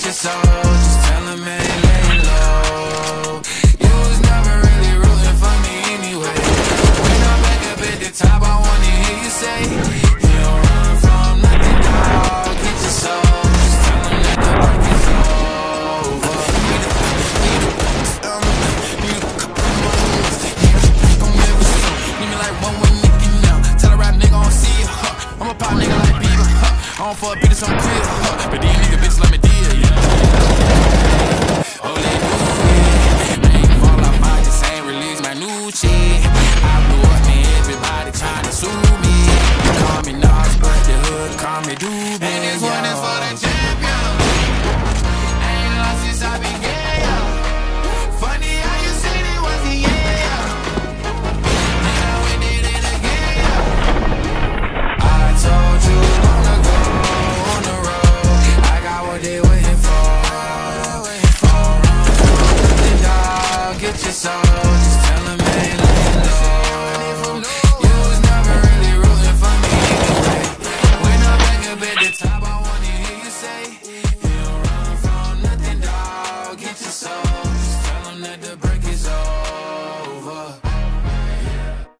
got your soul, just tell him it low. You was never really rooting for me anyway. When I'm back up at the top, I wanna hear you say You don't run from nothing, get your soul Just tell Need me like one Tell a rap nigga don't see ya. I'm pop nigga like Bieber. I don't fuck huh. Everybody trying to sue me. Call me Nas, but the hood call me Doobie. And this one is for the champion. Ain't lost since I began. Funny how you said it was the yeah. Now we did it again. I told you long ago on the road, I got what they waiting for. Run, the dog, get your soul.